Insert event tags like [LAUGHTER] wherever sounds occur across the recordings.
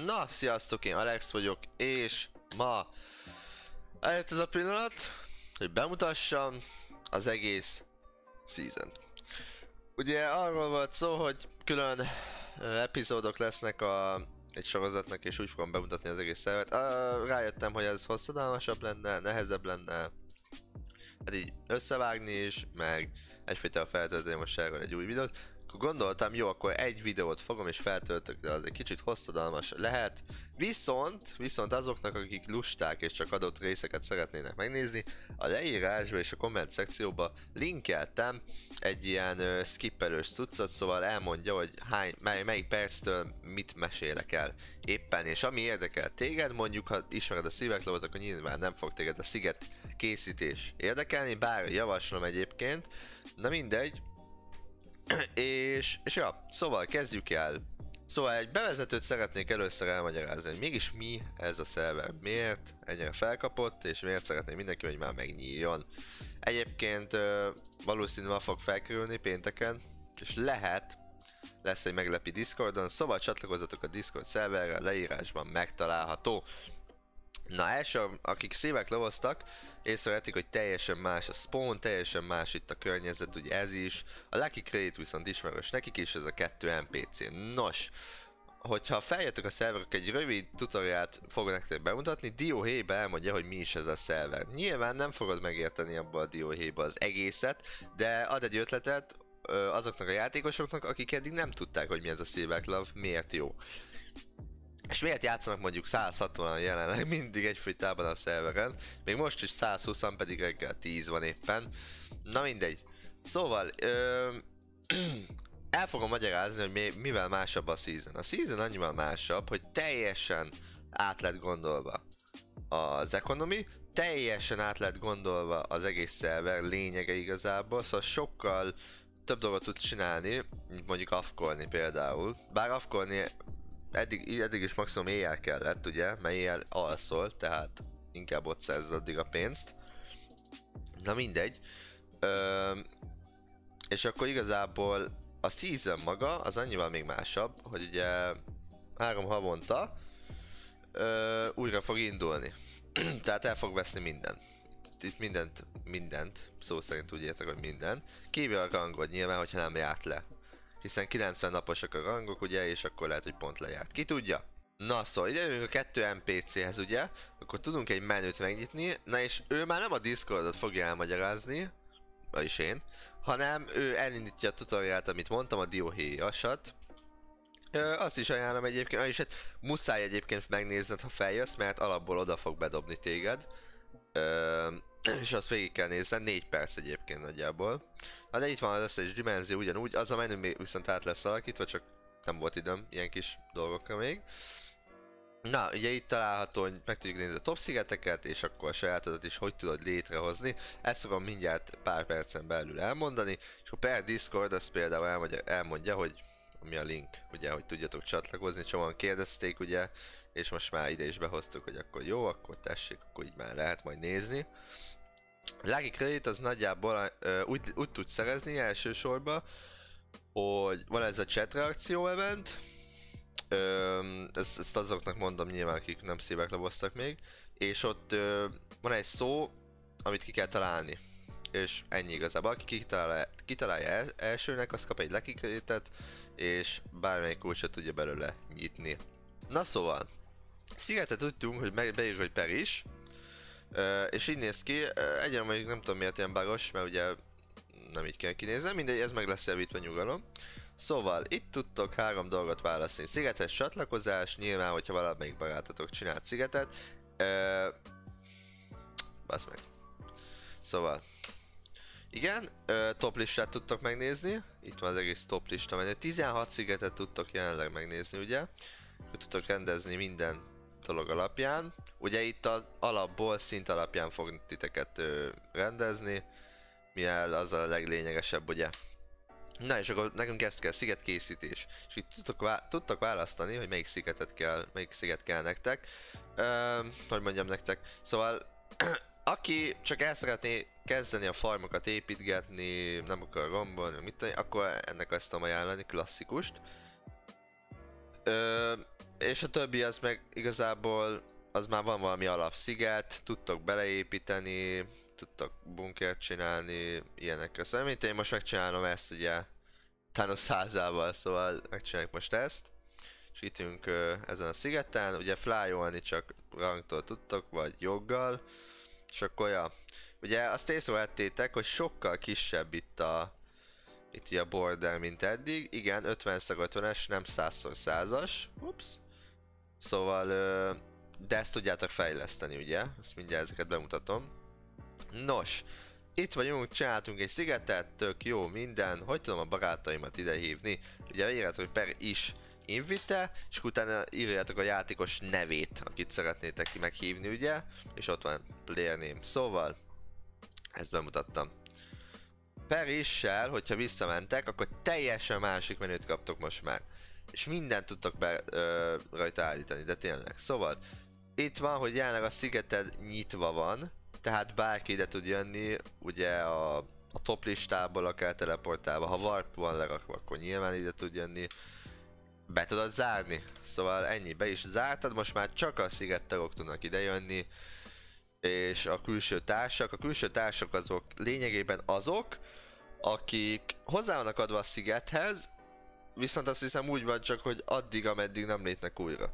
Na, sziasztok, én Alex vagyok, és ma eljött ez a pillanat, hogy bemutassam az egész season. Ugye arról volt szó, hogy külön epizódok lesznek a egy sorozatnak, és úgy fogom bemutatni az egész szervet. Rájöttem, hogy ez hosszadalmasabb lenne, nehezebb lenne, hát így összevágni is, meg egyfajta feltölteni most erről egy új videót gondoltam, jó, akkor egy videót fogom és feltöltök, de az egy kicsit hosszadalmas lehet. Viszont, viszont azoknak, akik lusták és csak adott részeket szeretnének megnézni, a leírásba és a komment szekcióba linkeltem egy ilyen uh, skippelős cuccot, szóval elmondja, hogy hány, mely, melyik perctől mit mesélek el éppen, és ami érdekel téged, mondjuk ha ismered a szíveklovot, akkor nyilván nem fog téged a sziget készítés érdekelni, bár javaslom egyébként, na mindegy, és, és ja, szóval kezdjük el. Szóval egy bevezetőt szeretnék először elmagyarázni, hogy mégis mi ez a szerver, miért ennyire felkapott, és miért szeretné mindenki, hogy már megnyíljon. Egyébként valószínűleg fog felkerülni pénteken, és lehet, lesz egy meglepi Discordon, szóval csatlakozzatok a Discord szerverre, leírásban megtalálható. Na első, akik szívek lovoztak, észrevették, hogy teljesen más a spawn, teljesen más itt a környezet, ugye ez is. A Lucky Crate viszont ismerős nekik is, ez a kettő NPC. Nos, hogyha feljöttök a szerverek, egy rövid tutoriát fog nektek bemutatni, Dióhéjbe elmondja, hogy mi is ez a szerver. Nyilván nem fogod megérteni abba a Dióhéjba az egészet, de ad egy ötletet azoknak a játékosoknak, akik eddig nem tudták, hogy mi ez a Silver Glove, miért jó. És miért játszanak mondjuk 160-an jelenleg mindig egyfolytában a szerveren, még most is 120 pedig reggel 10 van éppen. Na mindegy. Szóval, ö, [CLEARS THROAT] el fogom magyarázni, hogy mi, mivel másabb a season. A season annyival másabb, hogy teljesen át lett gondolva az economy, teljesen át lett gondolva az egész szerver lényege igazából, szóval sokkal több dolgot tud csinálni, mint mondjuk afkolni például. Bár afkolni eddig, eddig is maximum éjjel kellett, ugye, mert éjjel alszol, tehát inkább ott szerzed addig a pénzt. Na mindegy. Ö, és akkor igazából a season maga az annyival még másabb, hogy ugye három havonta ö, újra fog indulni. [CLEARS THROAT] tehát el fog veszni minden. Itt mindent, mindent, szó szerint úgy értek, hogy minden. Kívül a rangod nyilván, hogyha nem járt le hiszen 90 naposak a rangok, ugye, és akkor lehet, hogy pont lejárt. Ki tudja? Na szóval ide jövünk a kettő NPC-hez ugye, akkor tudunk egy menüt megnyitni, na és ő már nem a Discordot fogja elmagyarázni, vagyis én, hanem ő elindítja a tutoriát, amit mondtam, a Diohéjasat. Azt is ajánlom egyébként, és hát muszáj egyébként megnézned, ha feljössz, mert alapból oda fog bedobni téged. Ö, és azt végig kell nézni, 4 perc egyébként nagyjából. Na de itt van az összes dimenzió ugyanúgy, az a menü viszont át lesz alakítva, csak nem volt időm ilyen kis dolgokra még. Na, ugye itt található, hogy meg tudjuk nézni a top szigeteket, és akkor a sajátodat is hogy tudod létrehozni. Ezt fogom mindjárt pár percen belül elmondani, és akkor per Discord az például elmondja, elmondja hogy ami a link, ugye, hogy tudjatok csatlakozni, csomóan kérdezték, ugye, és most már ide is behoztuk, hogy akkor jó, akkor tessék, akkor így már lehet majd nézni. Lucky Credit az nagyjából uh, úgy, úgy tud szerezni elsősorban, hogy van ez a chat reakció event, um, ezt, ezt azoknak mondom nyilván, akik nem szívek laboztak még, és ott uh, van egy szó, amit ki kell találni. És ennyi igazából. Aki kitalálja, kitalálja el, elsőnek, az kap egy Creditet, és bármelyik kulcsot tudja belőle nyitni. Na szóval, szigetet tudtunk, hogy beírjuk, hogy per is, És így néz ki, uh, mondjuk nem tudom miért ilyen bagos, mert ugye nem így kell kinézni, mindegy, ez meg lesz javítva nyugalom. Szóval, itt tudtok három dolgot választani. Szigetes csatlakozás, nyilván, hogyha valamelyik barátotok csinált szigetet. Uh, basz meg. Szóval, igen, listát tudtok megnézni. Itt van az egész top mert 16 szigetet tudtok jelenleg megnézni, ugye? Tudtok rendezni minden dolog alapján. Ugye itt az alapból szint alapján fog titeket ö, rendezni, mivel az a leglényegesebb, ugye. Na és akkor nekünk ezt kell, szigetkészítés. És itt tudtok, vá tudtok választani, hogy melyik szigetet kell, melyik sziget kell nektek. Ö, hogy mondjam nektek, szóval [CLEARS THROAT] aki csak el szeretné kezdeni a farmokat építgetni, nem akar rombolni, mit tenni, akkor ennek azt tudom ajánlani, klasszikust. Ö, és a többi az meg igazából az már van valami alapsziget, tudtok beleépíteni, tudtok bunkert csinálni, ilyenekre. Szóval mint én most megcsinálom ezt ugye Thanos százával, szóval megcsináljuk most ezt. És itt ünk uh, ezen a szigeten, ugye flyolni csak rangtól tudtok, vagy joggal. És akkor ja, ugye azt észrevettétek, hogy sokkal kisebb itt a itt ugye a border, mint eddig. Igen, 50x50-es, nem 100x100-as. Ups. Szóval, de ezt tudjátok fejleszteni, ugye? Ezt mindjárt ezeket bemutatom. Nos, itt vagyunk, csináltunk egy szigetet, tök jó minden. Hogy tudom a barátaimat ide hívni? Ugye írjátok, hogy per is invite, és utána írjátok a játékos nevét, akit szeretnétek ki meghívni, ugye? És ott van player name. Szóval, ezt bemutattam. Per issel, hogyha visszamentek, akkor teljesen másik menüt kaptok most már. És mindent tudtok be, ö, rajta állítani, de tényleg. Szóval, itt van, hogy jelenleg a szigeted nyitva van, tehát bárki ide tud jönni, ugye a, a top listából akár teleportálva, ha warp van lerakva, akkor nyilván ide tud jönni. Be tudod zárni, szóval ennyi, be is zártad, most már csak a szigettagok tudnak ide jönni, és a külső társak, a külső társak azok lényegében azok, akik hozzá vannak adva a szigethez, viszont azt hiszem úgy van csak, hogy addig, ameddig nem lépnek újra.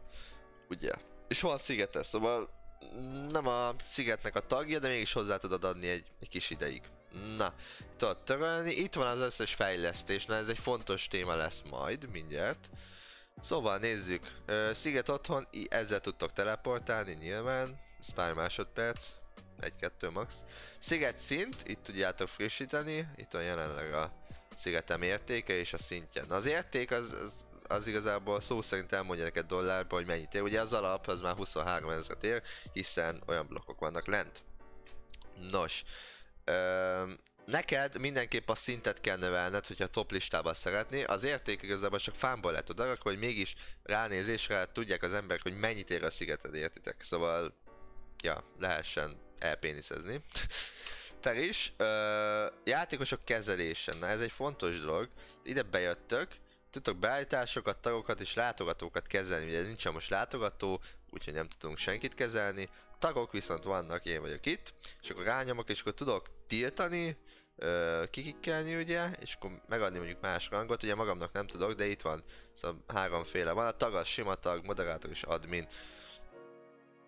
Ugye? És van szigete, szóval nem a szigetnek a tagja, de mégis hozzá tudod adni egy, egy kis ideig. Na, tudod törölni, itt van az összes fejlesztés, na ez egy fontos téma lesz majd, mindjárt. Szóval nézzük, uh, sziget otthon, ezzel tudtok teleportálni nyilván, ez pár másodperc, egy-kettő max. Sziget szint, itt tudjátok frissíteni, itt van jelenleg a szigetem értéke és a szintje. Na az érték az, az az igazából szó szerint elmondja neked dollárba, hogy mennyit ér. Ugye az alap az már 23 ezeret ér, hiszen olyan blokkok vannak lent. Nos, ö, neked mindenképp a szintet kell növelned, hogyha top listában szeretné. Az érték igazából csak fámból lehet oda, hogy mégis ránézésre tudják az emberek, hogy mennyit ér a szigeted, értitek? Szóval, ja, lehessen elpéniszezni. [LAUGHS] Per is, ö, játékosok kezelése, na ez egy fontos dolog. Ide bejöttök, tudtok beállításokat, tagokat és látogatókat kezelni. Ugye nincsen most látogató, úgyhogy nem tudunk senkit kezelni. Tagok viszont vannak, én vagyok itt, és akkor rányomok, és akkor tudok tiltani, kikikkelni ugye, és akkor megadni mondjuk más rangot, ugye magamnak nem tudok, de itt van, szóval háromféle van, a tag az sima tag, moderátor és admin.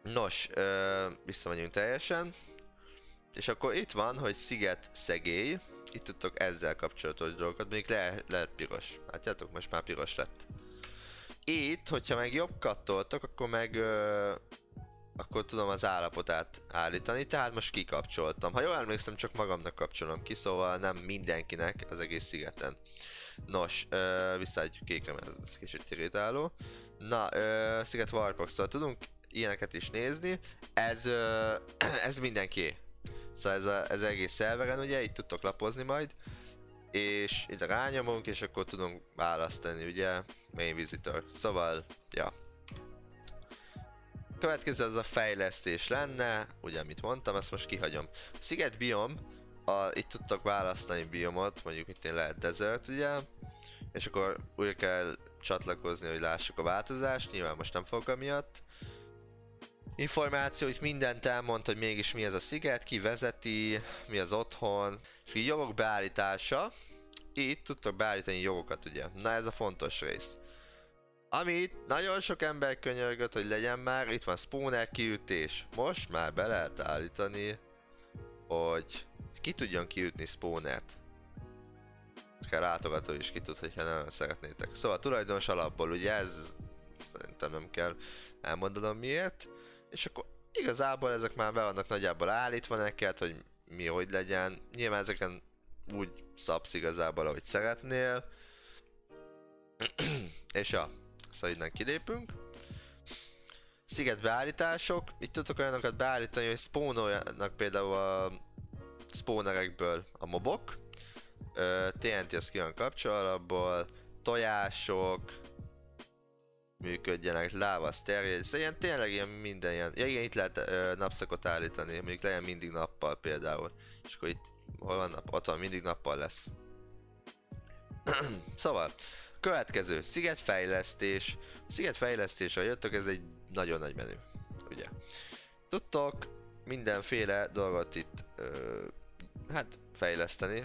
Nos, ö, visszamegyünk teljesen, és akkor itt van, hogy sziget szegély, itt tudtok ezzel kapcsolatos dolgokat, még le, lehet piros. Látjátok, most már piros lett. Itt, hogyha meg jobb kattoltok, akkor meg ö, akkor tudom az állapotát állítani, tehát most kikapcsoltam. Ha jól emlékszem, csak magamnak kapcsolom ki, szóval nem mindenkinek az egész szigeten. Nos, ö, visszaadjuk kékre, mert ez kicsit irritáló. Na, ö, sziget szóval tudunk ilyeneket is nézni. Ez, ö, [CLEARS THROAT] ez mindenki Szóval ez, a, ez egész szerveren ugye, itt tudtok lapozni majd. És ide rányomunk, és akkor tudunk választani ugye, main visitor. Szóval, ja. Következő az a fejlesztés lenne, ugye amit mondtam, ezt most kihagyom. A sziget biom, a, itt tudtok választani biomot, mondjuk itt én lehet desert ugye, és akkor újra kell csatlakozni, hogy lássuk a változást, nyilván most nem fogok miatt információ, hogy mindent elmond, hogy mégis mi ez a sziget, ki vezeti, mi az otthon, és így jogok beállítása, itt tudtok beállítani jogokat ugye, na ez a fontos rész. Amit nagyon sok ember könyörgött, hogy legyen már, itt van spawner kiütés. Most már be lehet állítani, hogy ki tudjon kiütni spawnert. Akár látogató is ki tud, hogyha nem szeretnétek. Szóval tulajdonos alapból ugye ez szerintem nem kell elmondanom miért. És akkor igazából ezek már be vannak nagyjából állítva neked, hogy mi hogy legyen. Nyilván ezeken úgy szabsz igazából, ahogy szeretnél. [CLEARS THROAT] és ja, szóval innen kilépünk. Sziget beállítások. Itt tudtok olyanokat beállítani, hogy spawnoljanak például a spawnerekből a mobok. TNT az ki van kapcsolatból, tojások, működjenek, lávasz terjed, szóval ilyen tényleg ilyen minden ilyen, ja igen, itt lehet ö, napszakot állítani, mondjuk legyen mindig nappal például, és akkor itt, hol van nap, ott van, mindig nappal lesz. [CLEARS THROAT] szóval, Következő, szigetfejlesztés. Szigetfejlesztés, ha jöttök, ez egy nagyon nagy menü, ugye. Tudtok mindenféle dolgot itt, ö, hát fejleszteni.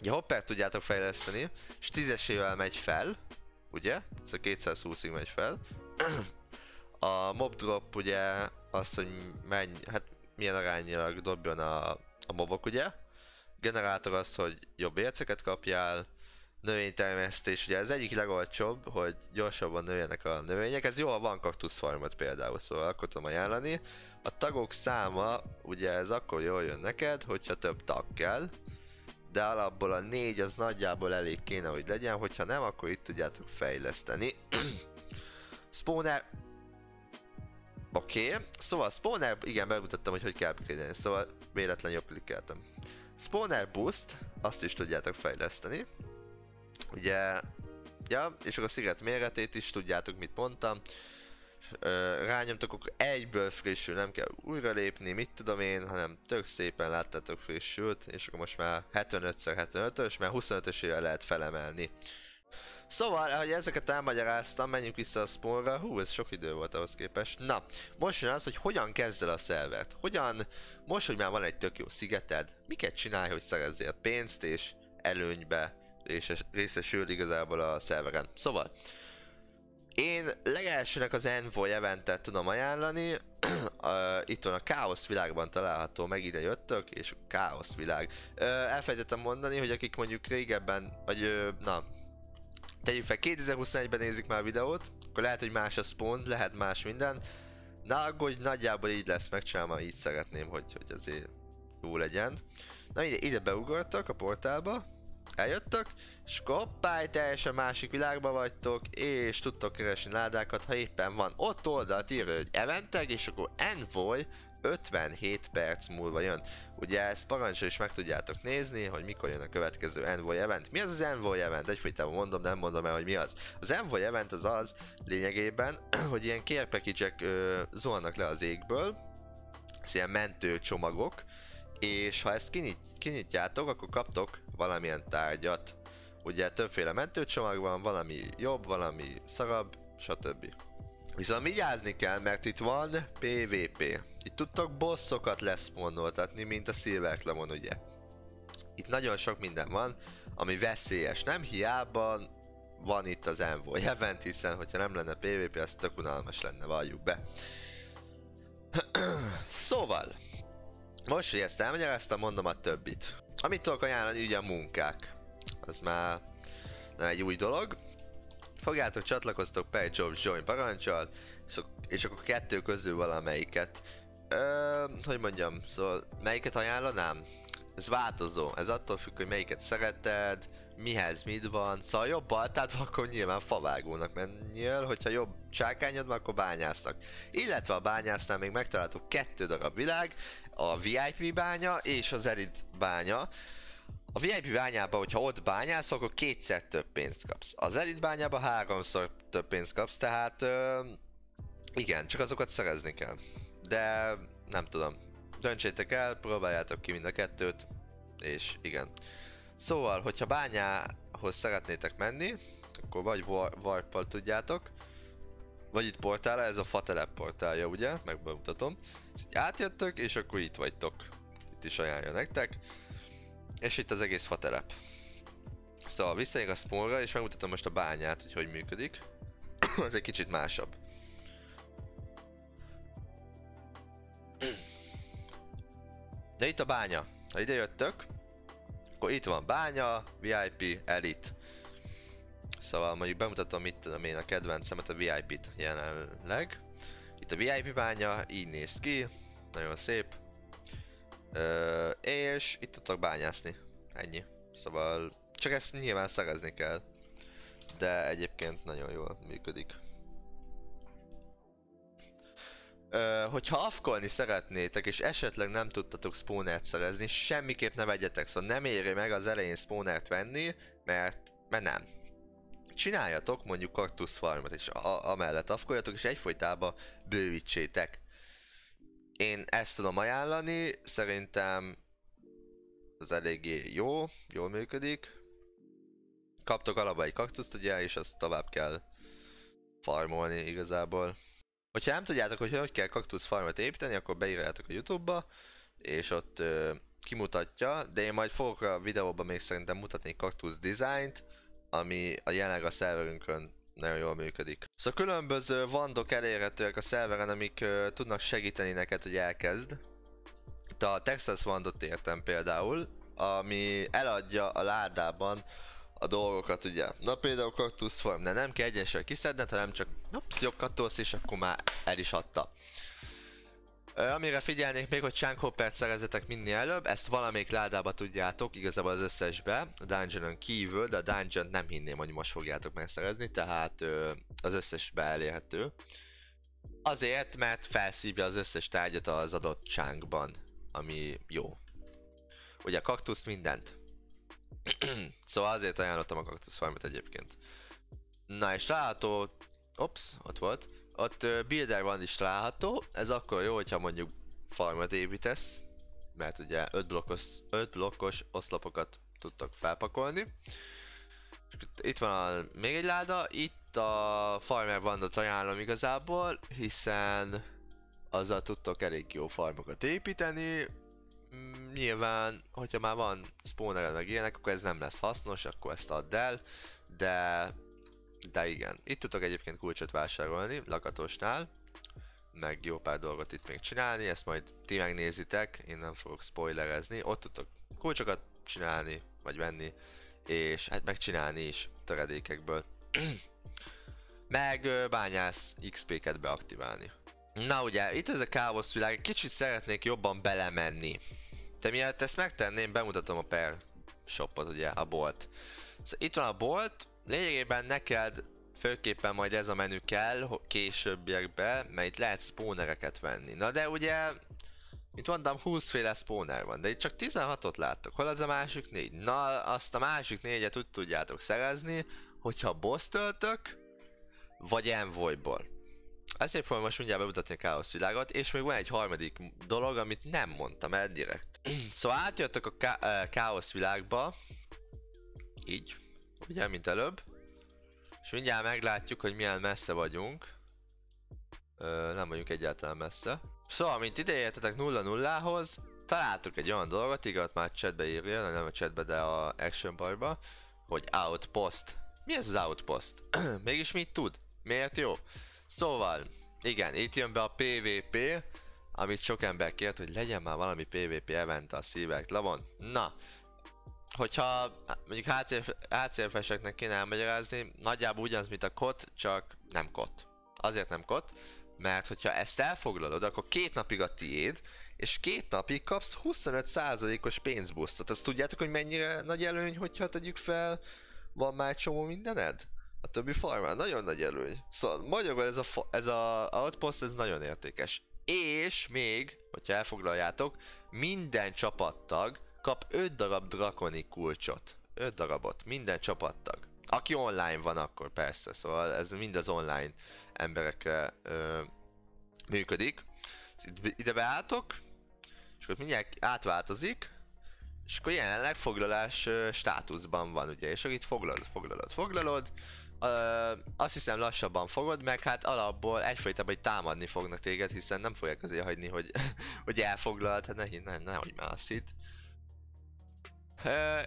Ugye hopper tudjátok fejleszteni, és tízesével megy fel, ugye? Ez a 220-ig megy fel. A mob drop ugye az, hogy menj, hát milyen arányilag dobjon a, a mobok ugye. Generátor az, hogy jobb érceket kapjál. Növénytermesztés, ugye ez egyik legolcsóbb, hogy gyorsabban nőjenek a növények. Ez jól van kaktuszfarmot például, szóval akkor tudom ajánlani. A tagok száma, ugye ez akkor jól jön neked, hogyha több tag kell. De alapból a négy az nagyjából elég kéne, hogy legyen, hogyha nem, akkor itt tudjátok fejleszteni. [CLEARS THROAT] Spawner Oké, okay. szóval Spawner, igen, bemutattam, hogy hogy kell upgrade szóval véletlen jobb klikkeltem. Spawner Boost, azt is tudjátok fejleszteni. Ugye, ja, és akkor a sziget méretét is tudjátok, mit mondtam. Rányomtok, akkor egyből frissül, nem kell újra lépni, mit tudom én, hanem tök szépen láttátok frissült, és akkor most már 75x75-ös, mert 25-ösével lehet felemelni. Szóval, ahogy ezeket elmagyaráztam, menjünk vissza a spawnra. Hú, ez sok idő volt ahhoz képest. Na, most jön az, hogy hogyan kezd el a szervert. Hogyan, most, hogy már van egy tök jó szigeted, miket csinálj, hogy szerezzél pénzt és előnybe és részesül igazából a szerveren. Szóval, én legelsőnek az Envoy eventet tudom ajánlani, [CLEARS THROAT] itt van a Káosz világban található, meg ide jöttök, és a Káosz világ. Uh, elfelejtettem mondani, hogy akik mondjuk régebben, vagy na, tegyük fel 2021-ben nézik már a videót, akkor lehet, hogy más a spawn, lehet más minden. Na, hogy nagyjából így lesz megcsinálva, így szeretném, hogy, hogy azért jó legyen. Na ide, ide beugortak a portálba, eljöttök, és akkor hoppáj, teljesen másik világba vagytok, és tudtok keresni ládákat, ha éppen van. Ott oldalt írja, hogy eventeg, és akkor envoy 57 perc múlva jön. Ugye ezt parancsra is meg tudjátok nézni, hogy mikor jön a következő Envoy event. Mi az az Envoy event? Egyfolytában mondom, nem mondom el, hogy mi az. Az Envoy event az az lényegében, [CLEARS THROAT] hogy ilyen package zolnak le az égből, ez ilyen mentő csomagok, és ha ezt kinyit, kinyitjátok, akkor kaptok valamilyen tárgyat. Ugye többféle mentőcsomag van, valami jobb, valami szarabb, stb. Viszont vigyázni kell, mert itt van PvP. Itt tudtok bosszokat leszponnoltatni, mint a Silverclamon, ugye? Itt nagyon sok minden van, ami veszélyes. Nem hiába van itt az Envoy event, hiszen hogyha nem lenne PvP, az tök unalmas lenne, valljuk be. [CLEARS THROAT] szóval, most, hogy ezt elmagyaráztam, mondom a többit. Amit tudok ajánlani, ugye a munkák. Az már nem egy új dolog. Fogjátok, csatlakoztok per Job Join parancsal, és akkor kettő közül valamelyiket. Ö, hogy mondjam, szóval melyiket ajánlanám? Ez változó, ez attól függ, hogy melyiket szereted, mihez mit van, szóval jobb baltát akkor nyilván favágónak menjél, hogyha jobb csákányod van, akkor bányásznak. Illetve a bányásznál még megtaláltuk kettő darab világ, a VIP bánya és az Erid bánya. A VIP bányában, hogyha ott bányász, akkor kétszer több pénzt kapsz. Az elit bányában háromszor több pénzt kapsz, tehát ö, igen, csak azokat szerezni kell. De nem tudom. Döntsétek el, próbáljátok ki mind a kettőt, és igen. Szóval, hogyha bányához szeretnétek menni, akkor vagy warp tudjátok, vagy itt portála, ez a Fatelep portálja, ugye? Megbemutatom. Átjöttök, és akkor itt vagytok. Itt is ajánlja nektek. És itt az egész fatelep. Szóval visszaér a spawnra, és megmutatom most a bányát, hogy hogy működik. [CLEARS THROAT] Ez egy kicsit másabb. De itt a bánya. Ha ide jöttök, akkor itt van bánya, VIP, elite. Szóval mondjuk bemutatom itt tudom én a kedvencemet, a VIP-t jelenleg. Itt a VIP bánya, így néz ki, nagyon szép. Ö, és itt tudtok bányászni. Ennyi. Szóval csak ezt nyilván szerezni kell. De egyébként nagyon jól működik. Ö, hogyha afkolni szeretnétek, és esetleg nem tudtatok spawnert szerezni, semmiképp ne vegyetek, szóval nem éri meg az elején spawnert venni, mert, mert nem. Csináljatok mondjuk kaktusz farmot, és a, amellett afkoljatok, és egyfolytában bővítsétek. Én ezt tudom ajánlani, szerintem az eléggé jó, jól működik. kaptok alapba egy kaktuszt ugye, és azt tovább kell farmolni igazából. Hogyha nem tudjátok, hogy hogy kell kaktusz farmot építeni, akkor beírjátok a Youtube-ba, és ott ö, kimutatja, de én majd fogok a videóban még szerintem mutatni kaktusz dizájnt, ami a jelenleg a szerverünkön nagyon jól működik. Szóval különböző vandok elérhetőek a szerveren, amik ö, tudnak segíteni neked, hogy elkezd. Itt a Texas vandot értem például, ami eladja a ládában a dolgokat ugye. Na például kaktusz form, de nem kell egyenesen kiszedned, hanem csak jobb kattolsz és akkor már el is adta. Amire figyelnék még, hogy chunk hoppert szerezzetek minél előbb, ezt valamelyik ládába tudjátok, igazából az összesbe, a dungeonon kívül, de a dungeon nem hinném, hogy most fogjátok megszerezni, tehát az összesbe elérhető. Azért, mert felszívja az összes tárgyat az adott chunkban, ami jó. Ugye a kaktusz mindent. [CLEARS THROAT] szóval azért ajánlottam a kaktusz farmot egyébként. Na és található... Ops, ott volt ott builder van is található, ez akkor jó, hogyha mondjuk farmot építesz, mert ugye 5 blokkos, 5 blokkos oszlopokat tudtak felpakolni. Itt van még egy láda, itt a farmer vandot ajánlom igazából, hiszen azzal tudtok elég jó farmokat építeni. Mm, nyilván, hogyha már van spawner meg ilyenek, akkor ez nem lesz hasznos, akkor ezt add el, de de igen, itt tudok egyébként kulcsot vásárolni, lakatosnál, meg jó pár dolgot itt még csinálni, ezt majd ti megnézitek, én nem fogok spoilerezni, ott tudtok kulcsokat csinálni, vagy venni, és hát megcsinálni is töredékekből. [CLEARS THROAT] meg bányász XP-ket beaktiválni. Na ugye, itt ez a káosz világ, kicsit szeretnék jobban belemenni. De miatt ezt megtenném, bemutatom a per shopot, ugye, a bolt. Szóval itt van a bolt, Lényegében neked főképpen majd ez a menü kell későbbiekben, mert itt lehet spawnereket venni. Na de ugye, mint mondtam, 20 féle spawner van, de itt csak 16-ot láttok. Hol az a másik négy? Na, azt a másik négyet úgy tudjátok szerezni, hogyha boss töltök, vagy envoyból. Ezért fogom most mindjárt bemutatni a káosz világot, és még van egy harmadik dolog, amit nem mondtam el direkt. [CLEARS THROAT] szóval átjöttök a ká- káosz világba, így, ugye, mint előbb. És mindjárt meglátjuk, hogy milyen messze vagyunk. Ö, nem vagyunk egyáltalán messze. Szóval, mint ide értetek 0-0-hoz, találtuk egy olyan dolgot, igaz, már chatbe írja, nem a chatbe, de a action barba, hogy outpost. Mi ez az outpost? [CLEARS THROAT] Mégis mit tud? Miért jó? Szóval, igen, itt jön be a PvP, amit sok ember kért, hogy legyen már valami PvP event a szívek lavon. Na, hogyha mondjuk HCF-eseknek kéne elmagyarázni, nagyjából ugyanaz, mint a kot, csak nem kot. Azért nem kot, mert hogyha ezt elfoglalod, akkor két napig a tiéd, és két napig kapsz 25%-os pénzbusztot. Azt tudjátok, hogy mennyire nagy előny, hogyha tegyük fel, van már csomó mindened? A többi farmán nagyon nagy előny. Szóval magyarul ez a, ez a outpost, ez nagyon értékes. És még, hogyha elfoglaljátok, minden csapattag kap 5 darab drakoni kulcsot. 5 darabot, minden csapattag. Aki online van akkor persze, szóval ez mind az online emberekre ö, működik. Ide beálltok, és akkor mindjárt átváltozik, és akkor jelenleg foglalás ö, státuszban van, ugye, és akkor itt foglalod, foglalod, foglalod, Ö, azt hiszem lassabban fogod, meg hát alapból egyfajtában hogy támadni fognak téged, hiszen nem fogják azért hagyni, hogy, [LAUGHS] hogy elfoglalt, hát ne, ne, ne, hogy már azt hitt.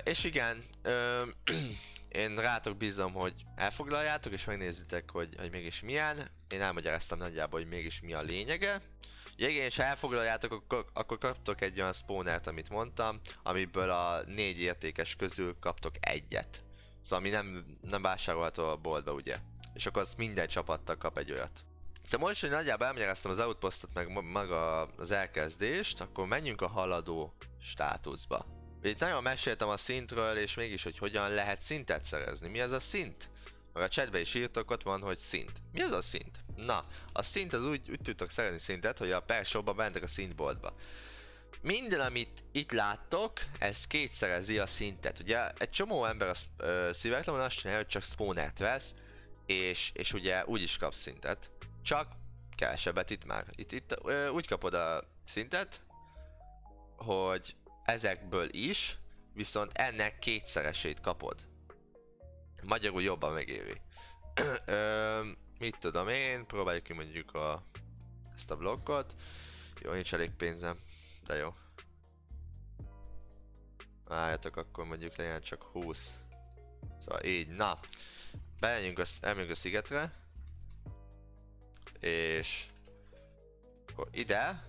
És igen, ö, [CLEARS THROAT] én rátok bízom, hogy elfoglaljátok és megnézitek, hogy, hogy mégis milyen. Én elmagyaráztam nagyjából, hogy mégis mi a lényege. Ugye igen, és ha elfoglaljátok, akkor, akkor kaptok egy olyan spawnert, amit mondtam, amiből a négy értékes közül kaptok egyet. Szóval ami nem, nem vásárolható a boltba, ugye. És akkor az minden csapattal kap egy olyat. Szóval most, hogy nagyjából elmagyaráztam az outpostot, meg maga az elkezdést, akkor menjünk a haladó státuszba. Itt nagyon meséltem a szintről, és mégis, hogy hogyan lehet szintet szerezni. Mi az a szint? Meg a chatbe is írtok, ott van, hogy szint. Mi az a szint? Na, a szint az úgy, úgy tudtok szerezni szintet, hogy a per shopba bentek a szintboltba. Minden, amit itt láttok, ez kétszerezi a szintet. Ugye egy csomó ember az szíveklen azt csinálja, hogy csak spawnert vesz, és, és ugye úgy is kap szintet. Csak kevesebbet itt már. Itt, itt ö, úgy kapod a szintet, hogy ezekből is, viszont ennek kétszeresét kapod. Magyarul jobban megéri. [CLEARS THROAT] Ö, mit tudom én, próbáljuk ki mondjuk a, ezt a blokkot. Jó, nincs elég pénzem, de jó. Várjatok, akkor mondjuk legyen csak 20. Szóval így, na. Bemenjünk a, elmegyünk a szigetre. És... Akkor ide.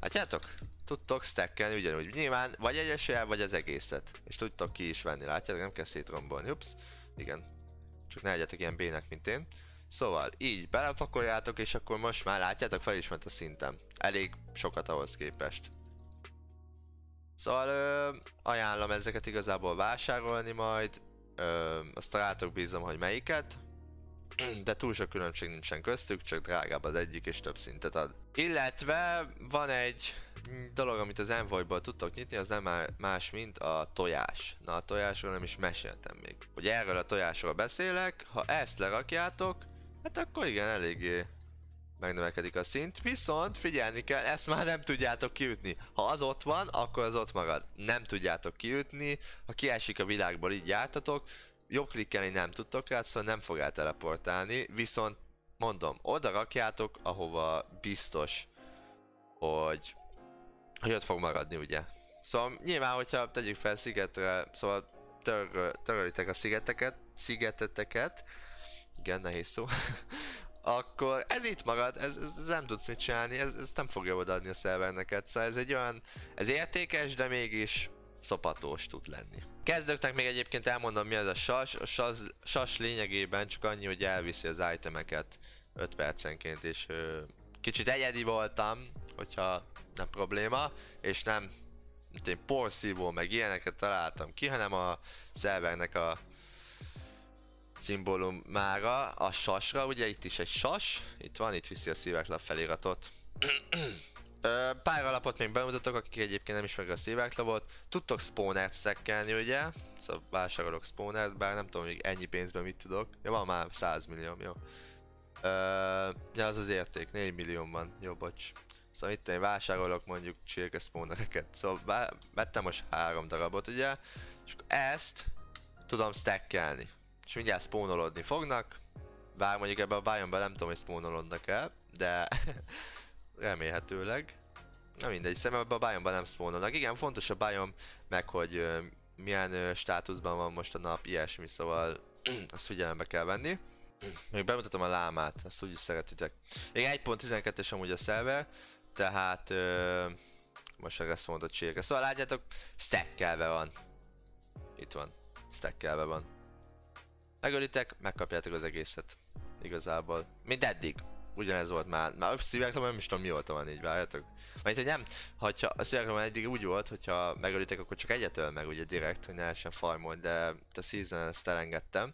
Látjátok? Tudtok stackelni ugyanúgy. Nyilván vagy egyesel, vagy az egészet. És tudtok ki is venni, látjátok? Nem kell szétrombolni. Ups. Igen. Csak ne legyetek ilyen bének, mint én. Szóval, így belepakoljátok, és akkor most már látjátok, fel is ment a szintem. Elég sokat ahhoz képest. Szóval ö, ajánlom ezeket igazából vásárolni majd, ö, azt rátok bízom, hogy melyiket, de túl sok különbség nincsen köztük, csak drágább az egyik és több szintet ad. Illetve van egy dolog, amit az Envoy-ból tudtok nyitni, az nem más, mint a tojás. Na a tojásról nem is meséltem még. Hogy erről a tojásról beszélek, ha ezt lerakjátok, hát akkor igen, eléggé megnövekedik a szint, viszont figyelni kell, ezt már nem tudjátok kiütni. Ha az ott van, akkor az ott marad. Nem tudjátok kiütni, ha kiesik a világból, így jártatok, jobb klikkelni nem tudtok rá, szóval nem fog elteleportálni, viszont mondom, oda rakjátok, ahova biztos, hogy, hogy ott fog maradni, ugye. Szóval nyilván, hogyha tegyük fel szigetre, szóval tör, törölitek a szigeteket, szigeteteket, igen, nehéz szó, [LAUGHS] akkor ez itt marad, ez, ez, ez nem tudsz mit csinálni, ez, ez nem fogja odaadni a szerverneket, szóval ez egy olyan, ez értékes, de mégis szopatós tud lenni. Kezdőknek még egyébként elmondom mi az a sas, a sas, sas lényegében csak annyi, hogy elviszi az itemeket 5 percenként, és ö, kicsit egyedi voltam, hogyha nem probléma, és nem mint én porszívó meg ilyeneket találtam ki, hanem a szervernek a szimbólumára, a sasra, ugye itt is egy sas, itt van, itt viszi a szíveklap feliratot. Pár alapot még bemutatok, akik egyébként nem ismerik a szíveklapot. Tudtok spawnert stackelni, ugye? Szóval vásárolok spawnert, bár nem tudom még ennyi pénzben mit tudok. Ja, van már 100 millió, jó. Ö, ja, az az érték, 4 millió van, jó, bocs. Szóval itt én vásárolok mondjuk csirke spawnereket. Szóval vettem most három darabot, ugye? És ezt tudom stackelni és mindjárt spawnolodni fognak. Bár mondjuk ebbe a biome nem tudom, hogy spawnolodnak el, de [LAUGHS] remélhetőleg. Na mindegy, szerintem a biome nem spawnolnak. Igen, fontos a biome, meg hogy milyen uh, státuszban van most a nap, ilyesmi, szóval [CLEARS THROAT] azt figyelembe kell venni. Még bemutatom a lámát, azt úgy is szeretitek. Még 1.12-es amúgy a szerver, tehát uh, most meg ezt mondott csirke. Szóval látjátok, stackelve van. Itt van, stackelve van. Megölitek, megkapjátok az egészet. Igazából. Mint eddig. Ugyanez volt már. Már szívekre nem is tudom mióta van így, várjatok. Mert hogy nem, hogyha a szívekre eddig úgy volt, hogyha megölitek, akkor csak egyetől meg ugye direkt, hogy ne lehessen farmolni, de a season ezt elengedtem.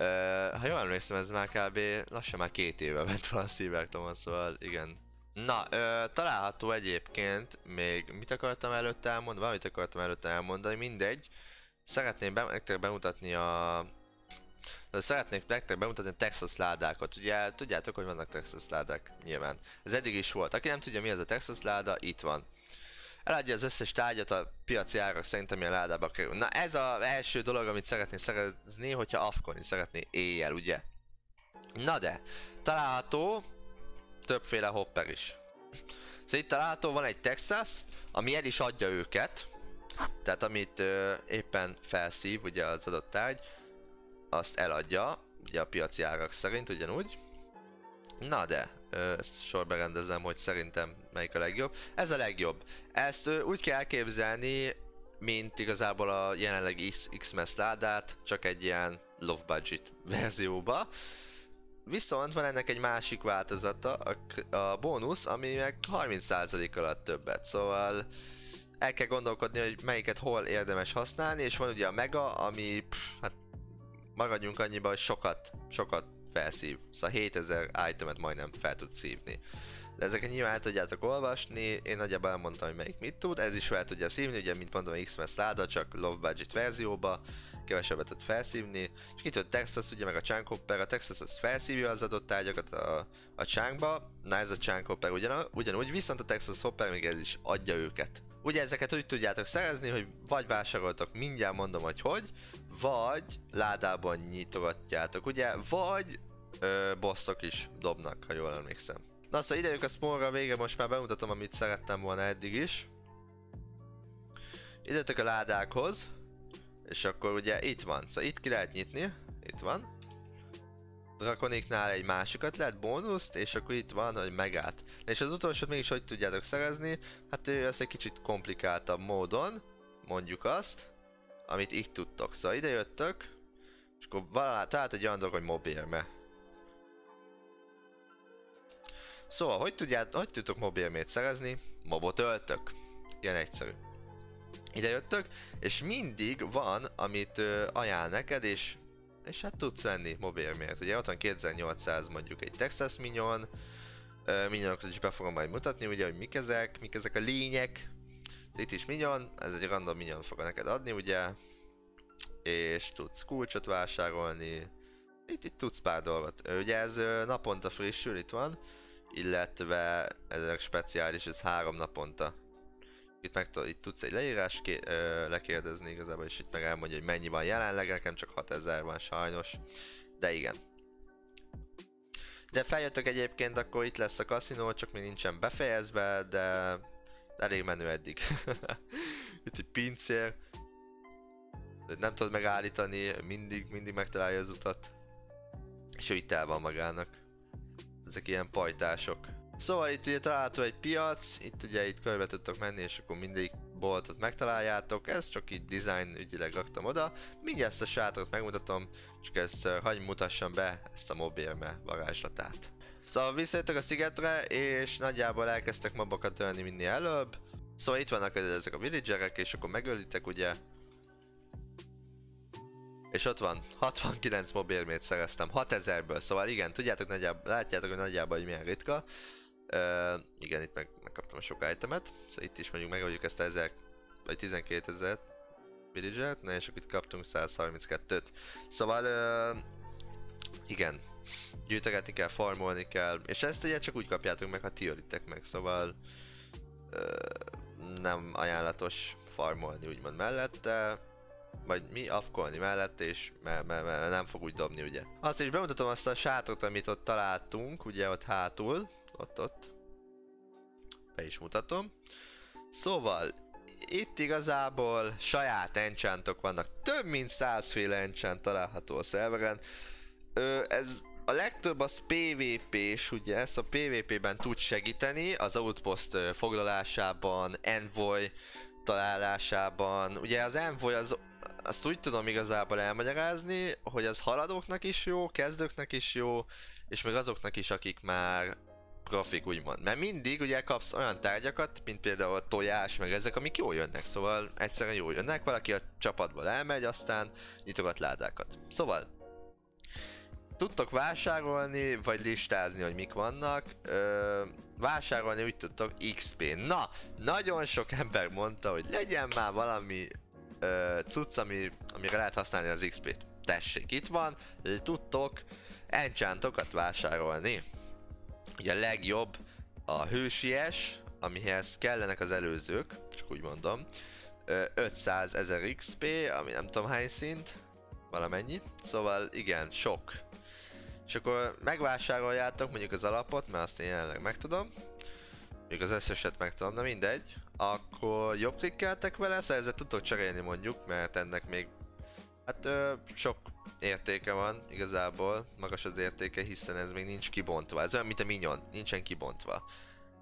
Uh, ha jól emlékszem, ez már kb. lassan már két éve ment van a szívekre, szóval igen. Na, ö, található egyébként még, mit akartam előtte elmondani, valamit akartam előtte elmondani, mindegy. Szeretném be, nektek bemutatni a szeretnék nektek bemutatni Texas ládákat. Ugye tudjátok, hogy vannak Texas ládák, nyilván. Ez eddig is volt. Aki nem tudja mi az a Texas láda, itt van. Eladja az összes tárgyat a piaci árak szerint, ami a ládába kerül. Na ez az első dolog, amit szeretné szerezni, hogyha afkoni szeretné éjjel, ugye? Na de, található többféle hopper is. Szóval itt található van egy Texas, ami el is adja őket, tehát amit ö, éppen felszív, ugye az adott tárgy, azt eladja, ugye a piaci árak szerint ugyanúgy. Na de, ezt sorba rendezem, hogy szerintem melyik a legjobb. Ez a legjobb. Ezt úgy kell elképzelni, mint igazából a jelenlegi X-Mess ládát, csak egy ilyen low budget [LAUGHS] verzióba. Viszont van ennek egy másik változata, a, a bónusz, ami meg 30% alatt többet, szóval el kell gondolkodni, hogy melyiket hol érdemes használni, és van ugye a Mega, ami pff, hát maradjunk annyiba, hogy sokat, sokat felszív. Szóval 7000 itemet majdnem fel tud szívni. De ezeket nyilván el tudjátok olvasni, én nagyjából elmondtam, hogy melyik mit tud, ez is fel tudja szívni, ugye mint mondom X-Mess láda, csak low budget verzióba, kevesebbet tud felszívni, és itt a Texas, ugye meg a Chunk Hopper, a Texas az felszívja az adott tárgyakat a, a chunkba, na ez a Chunk Hopper ugyan, ugyanúgy, viszont a Texas Hopper még ez is adja őket. Ugye ezeket úgy tudjátok szerezni, hogy vagy vásároltok, mindjárt mondom, hogy hogy, vagy ládában nyitogatjátok, ugye? Vagy ö, bosszok is dobnak, ha jól emlékszem. Na szóval idejük a spawnra végre, most már bemutatom, amit szerettem volna eddig is. Idejöttök a ládákhoz, és akkor ugye itt van, szóval itt ki lehet nyitni, itt van. Drakoniknál egy másikat lehet bónuszt, és akkor itt van, hogy megállt. És az utolsót mégis hogy tudjátok szerezni? Hát ő ez egy kicsit komplikáltabb módon, mondjuk azt, amit így tudtok. Szóval ide jöttök, és akkor valahol talált egy olyan dolog, hogy mobilme. Szóval, hogy, tudját, hogy tudtok mobilmét szerezni? Mobot öltök. Ilyen egyszerű. Ide jöttök, és mindig van, amit ö, ajánl neked, és és hát tudsz venni mobilmért. Ugye ott van 2800 mondjuk egy Texas Minion, Minionokat is be fogom majd mutatni, ugye, hogy mik ezek, mik ezek a lények. Itt is Minion, ez egy random Minion fog neked adni, ugye, és tudsz kulcsot vásárolni, itt, itt tudsz pár dolgot. Ugye ez naponta frissül, itt van, illetve ezek speciális, ez három naponta itt, meg itt tudsz egy leírás ké, ö, lekérdezni igazából, és itt meg elmondja, hogy mennyi van jelenleg, nekem csak 6000 van sajnos, de igen. De feljöttök egyébként, akkor itt lesz a kaszinó, csak még nincsen befejezve, de elég menő eddig. [LAUGHS] itt egy pincér, nem tudod megállítani, mindig, mindig megtalálja az utat. És ő itt el van magának. Ezek ilyen pajtások. Szóval itt ugye található egy piac, itt ugye itt körbe tudtok menni, és akkor mindig boltot megtaláljátok, ezt csak így design ügyileg raktam oda. Mindjárt ezt a sátrat megmutatom, csak ezt hagyj mutassam be ezt a mobilme varázslatát. Szóval visszajöttek a szigetre, és nagyjából elkezdtek mobokat ölni minél előbb. Szóval itt vannak ezek a villagerek, és akkor megölitek ugye. És ott van, 69 mobilmét szereztem, 6000-ből, szóval igen, tudjátok nagyjából, látjátok, hogy nagyjából, hogy milyen ritka. Uh, igen, itt meg, megkaptam a sok itemet, szóval itt is mondjuk megoldjuk ezt a 1000, vagy 12 ezer villagert, na és akkor itt kaptunk 132-t. Szóval, uh, igen, gyűjtögetni kell, farmolni kell, és ezt ugye csak úgy kapjátok meg, ha ti ölitek meg, szóval uh, nem ajánlatos farmolni úgymond mellette, vagy mi afkolni mellett, és mert me, me, nem fog úgy dobni, ugye. Azt is bemutatom azt a sátot, amit ott találtunk, ugye ott hátul, ott, ott. Be is mutatom. Szóval, itt igazából saját enchantok vannak. Több mint százféle enchant található a szerveren. Ö, ez a legtöbb az PvP-s, ugye, ezt a PvP-ben tud segíteni, az outpost foglalásában, envoy találásában. Ugye az envoy az azt úgy tudom igazából elmagyarázni, hogy az haladóknak is jó, kezdőknek is jó, és még azoknak is, akik már profik úgymond. Mert mindig ugye kapsz olyan tárgyakat, mint például a tojás, meg ezek, amik jól jönnek, szóval egyszerűen jól jönnek, valaki a csapatból elmegy, aztán nyitogat ládákat. Szóval, tudtok vásárolni, vagy listázni, hogy mik vannak. Ö, vásárolni úgy tudtok XP. Na, nagyon sok ember mondta, hogy legyen már valami ö, cucc, ami, amire lehet használni az XP-t. Tessék, itt van, tudtok enchantokat vásárolni. Ugye a legjobb a hősies, amihez kellenek az előzők, csak úgy mondom. 500 ezer XP, ami nem tudom hány szint, valamennyi. Szóval igen, sok. És akkor megvásároljátok mondjuk az alapot, mert azt én jelenleg megtudom. Még az összeset megtudom, de mindegy. Akkor jobb klikkeltek vele, szóval ezzel tudtok cserélni mondjuk, mert ennek még hát ö, sok értéke van igazából, magas az értéke, hiszen ez még nincs kibontva. Ez olyan, mint a Minion, nincsen kibontva.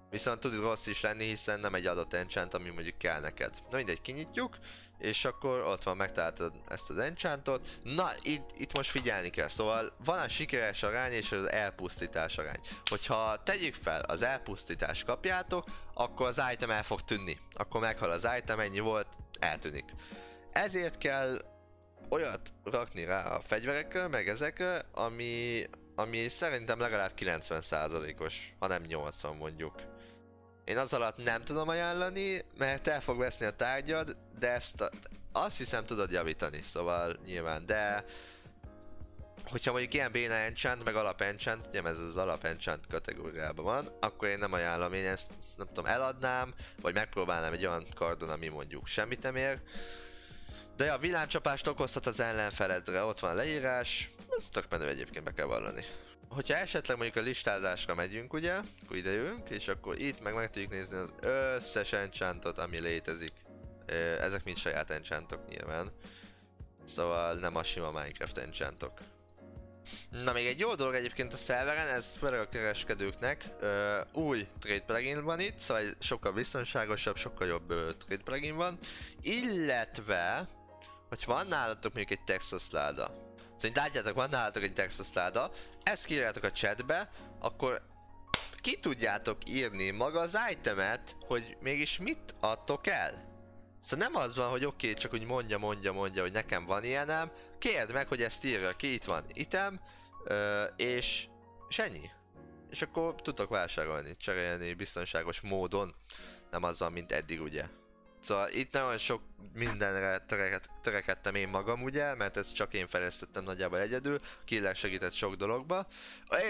Viszont tud rossz is lenni, hiszen nem egy adott enchant, ami mondjuk kell neked. Na mindegy, kinyitjuk, és akkor ott van, megtaláltad ezt az enchantot. Na, itt, itt most figyelni kell, szóval van a sikeres arány és az elpusztítás arány. Hogyha tegyük fel, az elpusztítás kapjátok, akkor az item el fog tűnni. Akkor meghal az item, ennyi volt, eltűnik. Ezért kell olyat rakni rá a fegyverekre, meg ezekre, ami, ami szerintem legalább 90%-os, ha nem 80 mondjuk. Én az alatt nem tudom ajánlani, mert el fog veszni a tárgyad, de ezt azt hiszem tudod javítani, szóval nyilván, de hogyha mondjuk ilyen béna enchant, meg alap enchant, ugye ez az alap enchant kategóriában van, akkor én nem ajánlom, én ezt nem tudom, eladnám, vagy megpróbálnám egy olyan kardon, ami mondjuk semmit nem ér, De a villámcsapást okozhat az ellenfeledre, ott van leírás, ez tök menő egyébként be kell vallani. Hogyha esetleg mondjuk a listázásra megyünk, ugye, akkor ide jövünk, és akkor itt meg meg tudjuk nézni az összes enchantot, ami létezik. Ezek mind saját enchantok nyilván. Szóval nem a sima Minecraft enchantok. Na még egy jó dolog egyébként a szerveren, ez főleg a kereskedőknek, ö, új trade plugin van itt, szóval sokkal biztonságosabb, sokkal jobb ö, trade plugin van, illetve, hogy van nálatok mondjuk egy Texas láda, szóval látjátok, van nálatok egy Texas láda, ezt kírjátok a chatbe, akkor ki tudjátok írni maga az itemet, hogy mégis mit adtok el. Szóval nem az van, hogy oké, okay, csak úgy mondja, mondja, mondja, hogy nekem van ilyenem, kérd meg, hogy ezt írja ki, itt van item, ö, és, és ennyi. És akkor tudok vásárolni, cserélni biztonságos módon, nem az van, mint eddig ugye. Szóval itt nagyon sok mindenre töreket, törekedtem én magam ugye, mert ezt csak én fejlesztettem nagyjából egyedül, Killer segített sok dologba.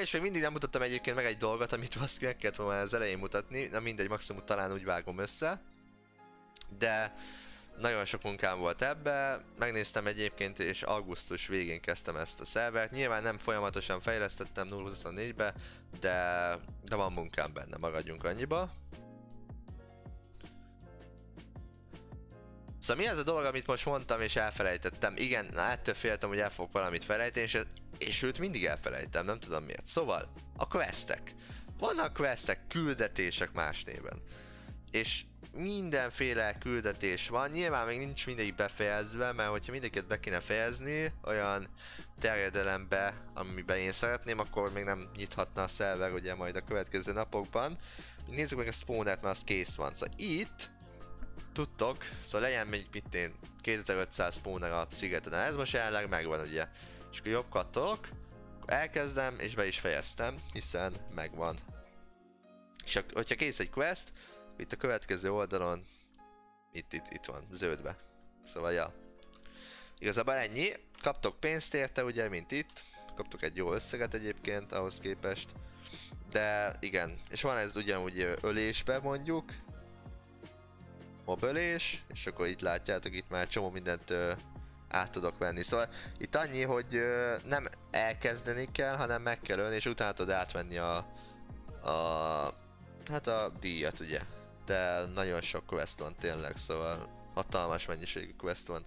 És még mindig nem mutattam egyébként meg egy dolgot, amit azt meg kellett volna az elején mutatni, na mindegy, maximum talán úgy vágom össze. De nagyon sok munkám volt ebbe, megnéztem egyébként és augusztus végén kezdtem ezt a szervert. Nyilván nem folyamatosan fejlesztettem 024-be, de, de van munkám benne, maradjunk annyiba. Szóval mi az a dolog, amit most mondtam és elfelejtettem? Igen, ettől féltem, hogy el fogok valamit felejteni, és, és őt mindig elfelejtem, nem tudom miért. Szóval, a questek. Vannak questek, küldetések más néven. És mindenféle küldetés van, nyilván még nincs mindegyik befejezve, mert hogyha mindegyiket be kéne fejezni olyan terjedelembe, amiben én szeretném, akkor még nem nyithatna a szerver ugye majd a következő napokban. Nézzük meg a spawnert, mert az kész van. Szóval itt tudtok, szóval legyen még mit én 2500 spawner a szigeten, ez most jelenleg megvan ugye. És akkor jobb kattolok, elkezdem és be is fejeztem, hiszen megvan. És hogyha kész egy quest, itt a következő oldalon, itt, itt, itt van, zöldbe. Szóval, ja. Igazából ennyi. Kaptok pénzt érte, ugye, mint itt. Kaptok egy jó összeget egyébként ahhoz képest. De igen, és van ez ugyanúgy ölésbe mondjuk. Mobölés, és akkor itt látjátok, itt már csomó mindent ö, át tudok venni. Szóval itt annyi, hogy ö, nem elkezdeni kell, hanem meg kell ölni, és utána tudod átvenni a, a hát a díjat, ugye de nagyon sok quest van tényleg, szóval hatalmas mennyiségű quest van.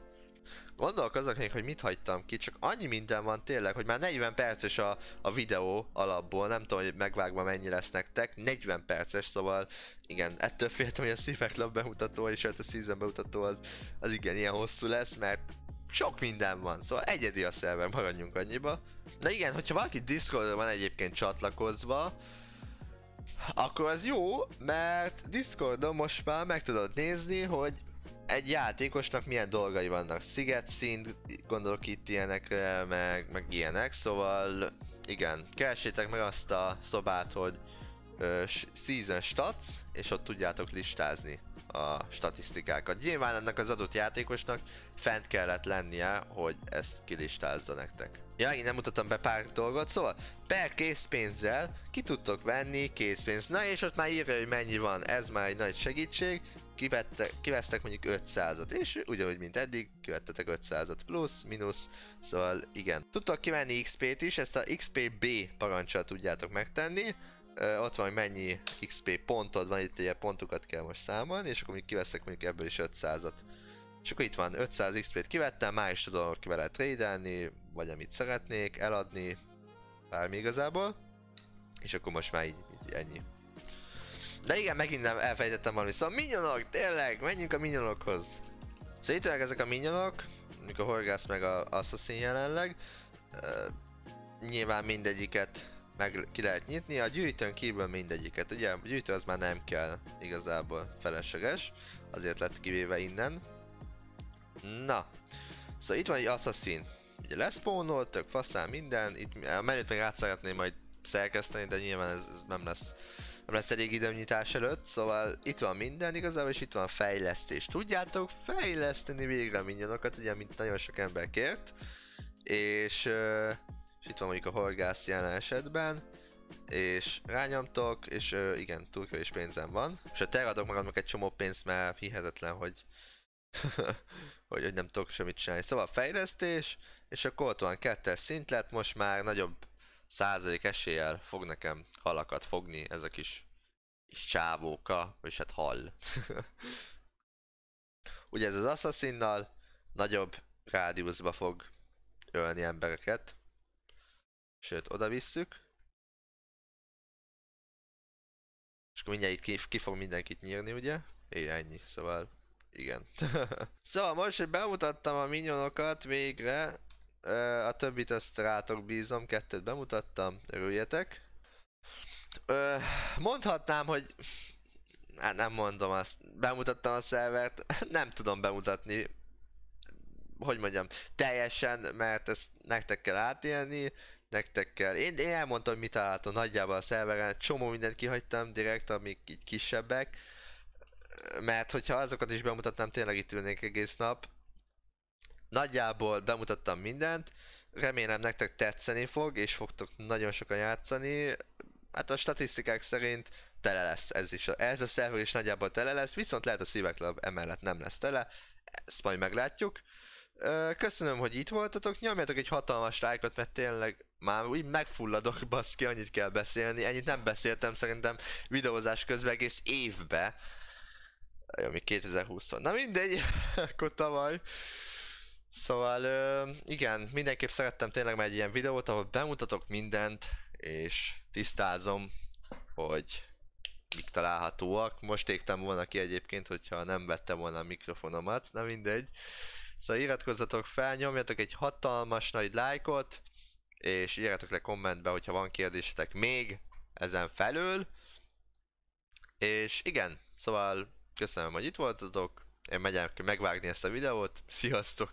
Gondolkozok még, hogy mit hagytam ki, csak annyi minden van tényleg, hogy már 40 perces a, a videó alapból, nem tudom, hogy megvágva mennyi lesz nektek, 40 perces, szóval igen, ettől féltem, hogy a Szívek Club bemutató és a Season bemutató az, az igen ilyen hosszú lesz, mert sok minden van, szóval egyedi a szerver, maradjunk annyiba. Na igen, hogyha valaki Discordra van egyébként csatlakozva, akkor az jó, mert Discordon most már meg tudod nézni, hogy egy játékosnak milyen dolgai vannak. Sziget szint, gondolok itt ilyenekre, meg, meg ilyenek, szóval igen, keresétek meg azt a szobát, hogy ö, Season Stats, és ott tudjátok listázni a statisztikákat. Nyilván ennek az adott játékosnak fent kellett lennie, hogy ezt kilistázza nektek. Ja, én nem mutattam be pár dolgot, szóval per készpénzzel ki tudtok venni készpénzt. Na és ott már írja, hogy mennyi van, ez már egy nagy segítség. Kivette, kivesztek mondjuk 500-at, és ugyanúgy, mint eddig, kivettetek 500-at plusz, minusz, szóval igen. Tudtok kivenni XP-t is, ezt a XP-B parancsal tudjátok megtenni, Ö, ott van, hogy mennyi XP pontod van, itt ugye pontokat kell most számolni, és akkor még kiveszek mondjuk ebből is 500-at. És akkor itt van 500 XP-t kivettem, már is tudom ki vele tradelni, vagy amit szeretnék, eladni, bármi igazából. És akkor most már így, így ennyi. De igen, megint nem elfejtettem valami, szóval minyonok, tényleg, menjünk a minyonokhoz. Szóval itt ezek a minyonok, mondjuk a horgász meg a assassin jelenleg. Uh, nyilván mindegyiket meg ki lehet nyitni, a gyűjtőn kívül mindegyiket, ugye a gyűjtő az már nem kell igazából felesleges, azért lett kivéve innen. Na, szóval itt van egy assassin, ugye leszpónolt, tök faszán minden, itt a menüt meg át szeretném majd szerkeszteni, de nyilván ez, ez nem lesz nem lesz elég időnyitás előtt, szóval itt van minden igazából, és itt van a fejlesztés. Tudjátok fejleszteni végre a minyonokat, ugye, mint nagyon sok ember kért, és, és itt van mondjuk a horgász jelen esetben, és rányomtok, és igen, túl és pénzem van. És ha te adok magadnak egy csomó pénzt, mert hihetetlen, hogy [LAUGHS] hogy, hogy nem tudok semmit csinálni. Szóval fejlesztés, és akkor ott van kettes szint lett, most már nagyobb százalék eséllyel fog nekem halakat fogni ez a kis, kis csávóka, és hát hall. [LAUGHS] Ugye ez az assassinnal nagyobb rádiuszba fog ölni embereket. Sőt, oda visszük. És akkor mindjárt ki, ki fog mindenkit nyírni, ugye? É, ennyi, szóval igen. [LAUGHS] szóval most, hogy bemutattam a minyonokat végre, a többit ezt rátok bízom, kettőt bemutattam, örüljetek. Mondhatnám, hogy hát nem mondom azt, bemutattam a szervert, [LAUGHS] nem tudom bemutatni, hogy mondjam, teljesen, mert ezt nektek kell átélni, nektek kell. Én, én elmondtam, mit találtam nagyjából a szerveren, csomó mindent kihagytam direkt, amik így kisebbek, mert hogyha azokat is bemutatnám, tényleg itt ülnék egész nap. Nagyjából bemutattam mindent, remélem nektek tetszeni fog, és fogtok nagyon sokan játszani. Hát a statisztikák szerint tele lesz ez is. Ez a szerver is nagyjából tele lesz, viszont lehet a szíveklab emellett nem lesz tele. Ezt majd meglátjuk. Köszönöm, hogy itt voltatok, nyomjatok egy hatalmas lájkot, mert tényleg már úgy megfulladok, baszki, annyit kell beszélni. Ennyit nem beszéltem szerintem videózás közben egész évbe. Jó, még 2020 Na mindegy, [LAUGHS] akkor tavaly. Szóval igen, mindenképp szerettem tényleg már egy ilyen videót, ahol bemutatok mindent, és tisztázom, hogy mik találhatóak. Most égtem volna ki egyébként, hogyha nem vettem volna a mikrofonomat, na mindegy. Szóval iratkozzatok fel, nyomjatok egy hatalmas nagy lájkot, és írjátok le kommentbe, hogyha van kérdésetek még ezen felül. És igen, szóval köszönöm, hogy itt voltatok, én megyek megvágni ezt a videót, sziasztok!